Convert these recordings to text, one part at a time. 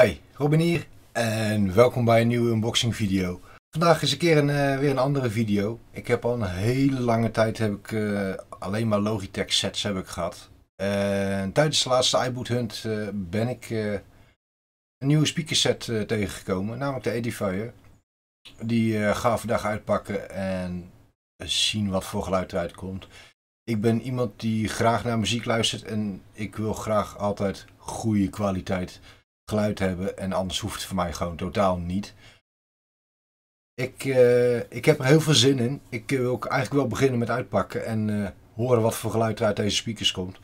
Hi, Robin hier en welkom bij een nieuwe unboxing video. Vandaag is een keer een, eh, weer een andere video. Ik heb al een hele lange tijd heb ik, eh, alleen maar Logitech sets heb ik gehad. En tijdens de laatste iBoot Hunt eh, ben ik een nieuwe speaker set tegengekomen, namelijk de Edifier. Die ga ik vandaag uitpakken en zien wat voor geluid eruit komt. Ik ben iemand die graag naar muziek luistert en ik wil graag altijd goede kwaliteit geluid hebben. En anders hoeft het voor mij gewoon totaal niet. Ik, uh, ik heb er heel veel zin in. Ik wil ook eigenlijk wel beginnen met uitpakken en uh, horen wat voor geluid er uit deze speakers komt.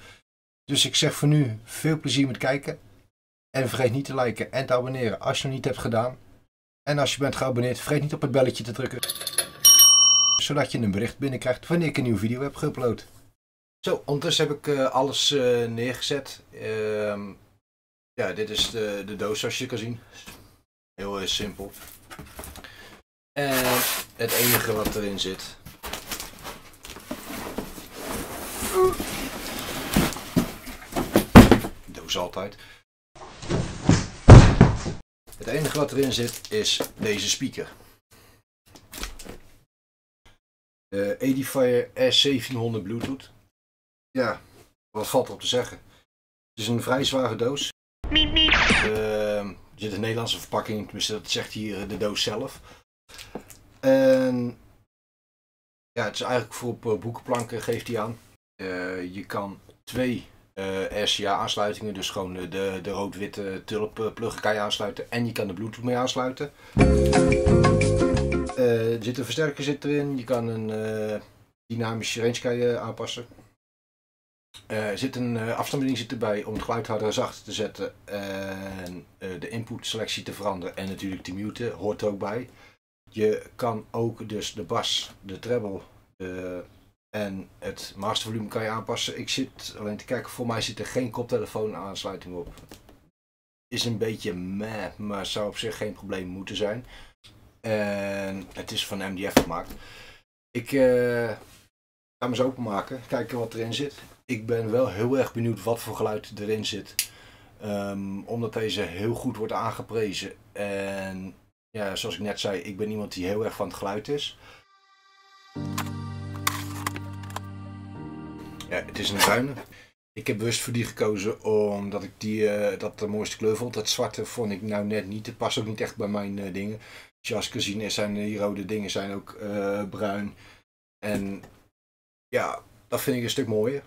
Dus ik zeg voor nu veel plezier met kijken. En vergeet niet te liken en te abonneren als je nog niet hebt gedaan. En als je bent geabonneerd, vergeet niet op het belletje te drukken. Zodat je een bericht binnenkrijgt wanneer ik een nieuwe video heb geüpload. Zo, ondertussen heb ik alles neergezet. Ja, dit is de, de doos zoals je kan zien. Heel uh, simpel. En het enige wat erin zit. Doos altijd. Het enige wat erin zit is deze speaker. De Edifier S1700 Bluetooth. Ja, wat valt erop te zeggen? Het is een vrij zware doos. Uh, er zit een Nederlandse verpakking, tenminste dat zegt hier de doos zelf. En ja, het is eigenlijk voor op eh, boekenplanken geeft hij aan. Uh, je kan twee uh, RCA aansluitingen, dus gewoon de, de, rood-witte tulp plug kan je aansluiten en je kan de bluetooth mee aansluiten. er zit een versterker zit erin, je kan een dynamische range kan je aanpassen. Er zit een uh, afstandsbediening erbij om het geluid harder en zachter te zetten en uh, de inputselectie te veranderen en natuurlijk te muten, hoort er ook bij. Je kan ook dus de bas, de treble en het mastervolume kan je aanpassen. Ik zit alleen te kijken, voor mij zit er geen koptelefoon aansluiting op. Is een beetje meh, maar zou op zich geen probleem moeten zijn. En het is van MDF gemaakt. Ik ga hem eens openmaken, kijken wat erin zit ik ben wel heel erg benieuwd wat voor geluid erin zit. Um, omdat deze heel goed wordt aangeprezen. En ja, zoals ik net zei, ik ben iemand die heel erg van het geluid is. Ja, het is een bruine. Ik heb bewust voor die gekozen omdat ik die, uh, dat de mooiste kleur vond. Dat zwarte vond ik nou net niet. Het past ook niet echt bij mijn uh, dingen. Zoals ik gezien is, zijn die rode dingen zijn ook bruin. En ja, dat vind ik een stuk mooier.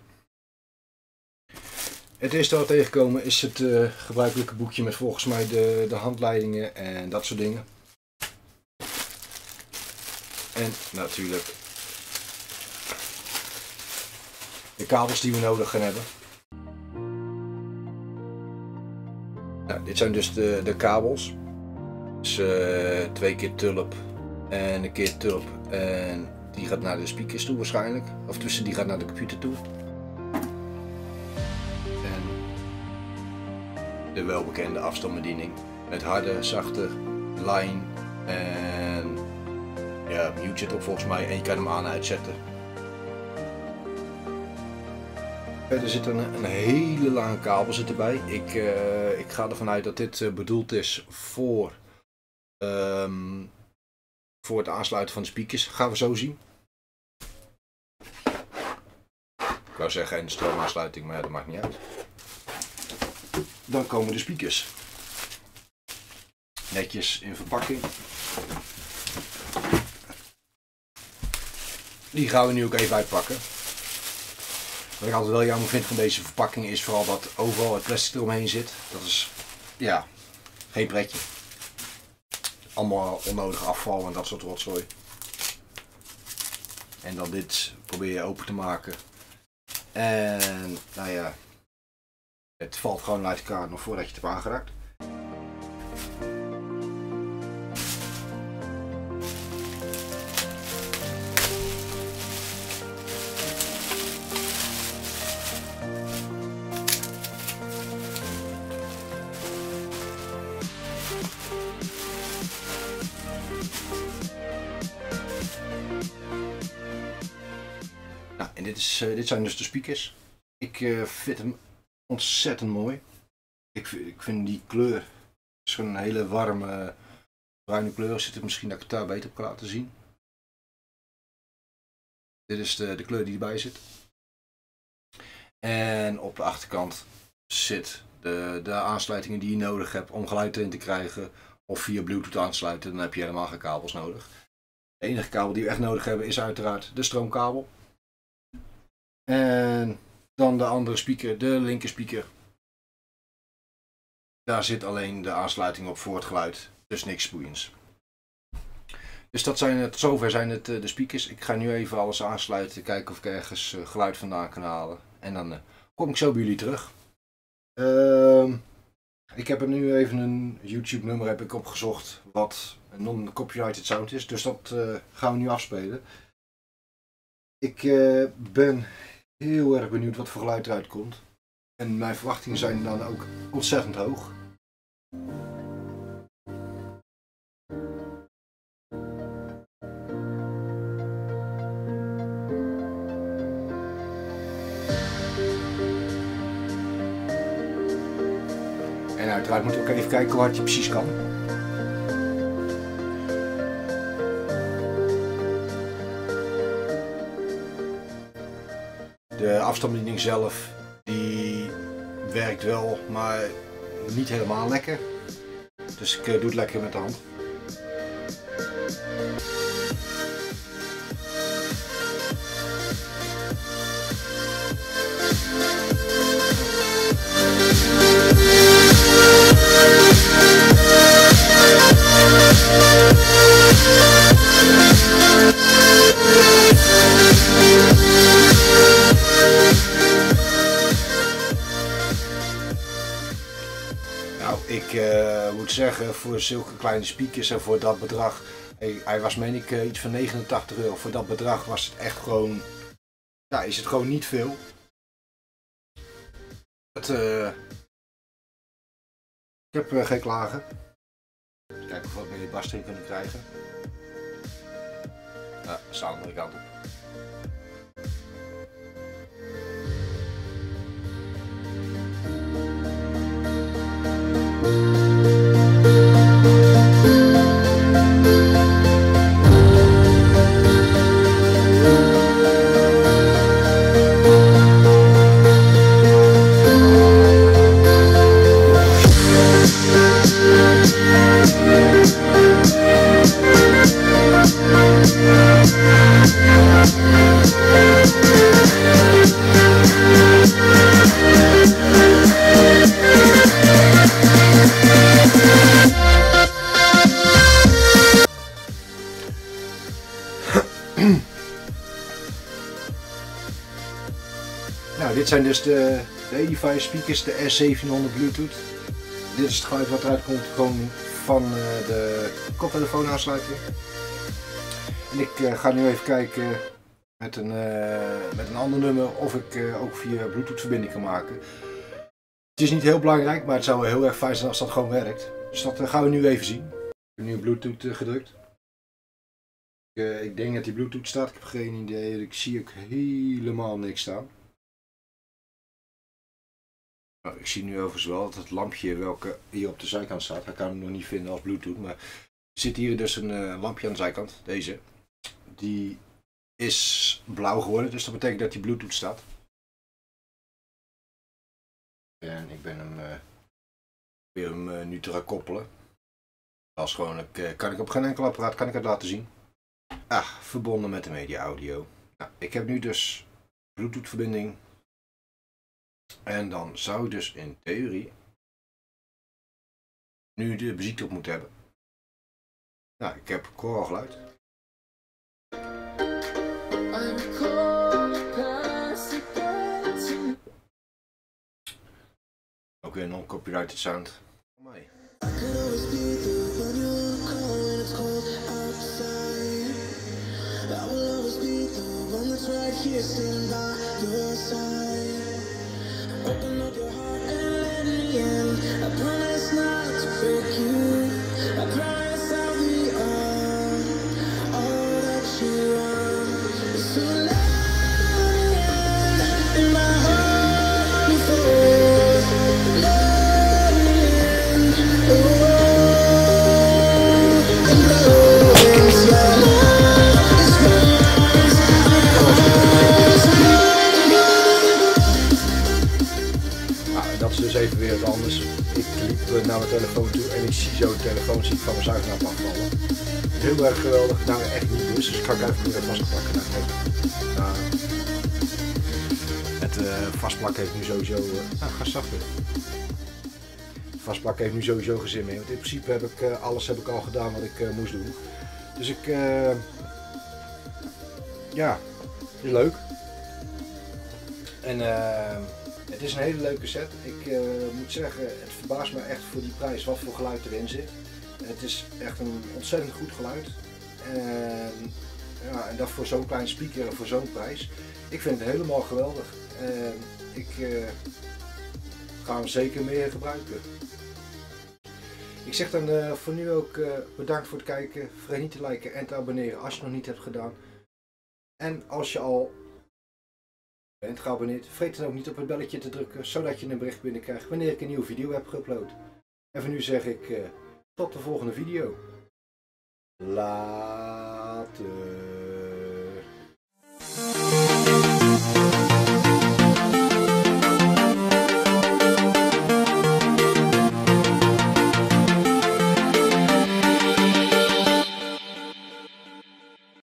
Het eerste wat tegenkomen is het uh, gebruikelijke boekje met volgens mij de, de handleidingen en dat soort dingen. En natuurlijk de kabels die we nodig gaan hebben. Nou, dit zijn dus de, de kabels. Dus uh, twee keer tulp en een keer tulp. En die gaat naar de speakers toe waarschijnlijk. Of tussen die gaat naar de computer toe. De welbekende afstandsbediening met harde, zachte line en ja, mute zit ook volgens mij en je kan hem aan en uitzetten. Er zit een, een hele lange kabel zit erbij. Ik, uh, ik ga ervan uit dat dit uh, bedoeld is voor, um, voor het aansluiten van de speakers. Gaan we zo zien. Ik wou zeggen en stroomaansluiting, maar ja, dat maakt niet uit. Dan komen de speakers. Netjes in verpakking. Die gaan we nu ook even uitpakken. Wat ik altijd wel jammer vind van deze verpakking is vooral dat overal het plastic eromheen zit. Dat is, ja, geen pretje. Allemaal onnodig afval en dat soort rotzooi. En dan dit probeer je open te maken. En nou ja, het valt gewoon uit elkaar nog voordat je het hebt aangeraakt. Nou, en dit, is, uh, dit zijn dus de speakers. Ik uh, fit hem ontzettend mooi. Ik, ik vind die kleur Het een hele warme bruine kleur. Zit er misschien dat ik het daar beter op kan laten zien. Dit is de, de kleur die erbij zit. En op de achterkant zit de, de aansluitingen die je nodig hebt om geluid erin te krijgen. Of via Bluetooth aansluiten, dan heb je helemaal geen kabels nodig. De enige kabel die we echt nodig hebben is uiteraard de stroomkabel. De andere speaker, de linker speaker. Daar zit alleen de aansluiting op voor het geluid, dus niks spoeiends. Dus dat zijn het, zover zijn het eh, de speakers. Ik ga nu even alles aansluiten, kijken of ik ergens eh, geluid vandaan kan halen. En dan eh, kom ik zo bij jullie terug. Ehm, ik heb er nu even een YouTube nummer heb ik opgezocht wat een non-copyrighted sound is. Dus dat gaan we nu afspelen. Ik ben heel erg benieuwd wat voor geluid eruit komt. En mijn verwachtingen zijn dan ook ontzettend hoog. En uiteraard moet ik ook even kijken hard je precies kan. Afstandsbediening zelf, die werkt wel, maar niet helemaal lekker. Dus ik eh, doe het lekker met de hand. Ik uh, moet zeggen, voor zulke kleine speakers en voor dat bedrag, hij, was meen ik uh, iets van 89 euro. Voor dat bedrag was het echt gewoon, ja, is het gewoon niet veel. Het, uh, ik heb geen klagen. Kijken of we wat meer kunnen krijgen. Ja, dat is de andere kant op. dit zijn dus de, de Edifier speakers, de S700 Bluetooth. Dit is het geluid wat eruit komt gewoon van uh, de koptelefoon aansluiting. En ik uh, ga nu even kijken met een, uh, met een ander nummer of ik ook via Bluetooth verbinding kan maken. Het is niet heel belangrijk, maar het zou heel erg fijn zijn als dat gewoon werkt. Dus dat gaan we nu even zien. Ik heb nu Bluetooth gedrukt. Ik, ik denk dat die Bluetooth staat, ik heb geen idee. Ik zie ook helemaal niks staan. Nou, ik zie nu overigens wel dat het lampje welke hier op de zijkant staat, hij kan hem nog niet vinden als bluetooth, maar zit hier dus een uh, lampje aan de zijkant, deze. Die is blauw geworden, dus dat betekent dat die bluetooth staat. En ik ben hem, uh, weer hem uh, nu te koppelen. Als gewoon, ik, kan ik op geen enkel apparaat kan ik het laten zien. Ah, verbonden met de media audio. Nou, ik heb nu dus bluetooth verbinding en dan zou dus in theorie nu de muziek op moeten hebben. Nou, ik heb koorgeluid. Ook weer non-copyrighted sound. Standing by your. In. I naar mijn telefoon toe en ik zie zo de telefoon van mijn zuignap afvallen. Heel erg geweldig. Nou, echt niet dus. Dus ik ga even weer vastpakken. Nou, nou, het uh, vastplakken heeft nu sowieso... Uh, nou, ga. Vastplakken heeft nu sowieso gezin mee. Want in principe heb ik uh, alles heb ik al gedaan wat ik moest doen. Dus ik... ja, is leuk. En het is een hele leuke set. Ik moet zeggen, het verbaast me echt voor die prijs wat voor geluid erin zit. Het is echt een ontzettend goed geluid. En, ja, en dat voor zo'n klein speaker en voor zo'n prijs. Ik vind het helemaal geweldig. Ik uh, ga hem zeker meer gebruiken. Ik zeg dan uh, voor nu ook bedankt voor het kijken. Vergeet niet te liken en te abonneren als je het nog niet hebt gedaan. En als je al bent geabonneerd, vergeet dan ook niet op het belletje te drukken, zodat je een bericht binnenkrijgt wanneer ik een nieuwe video heb geüpload. En voor nu zeg ik tot de volgende video. Later.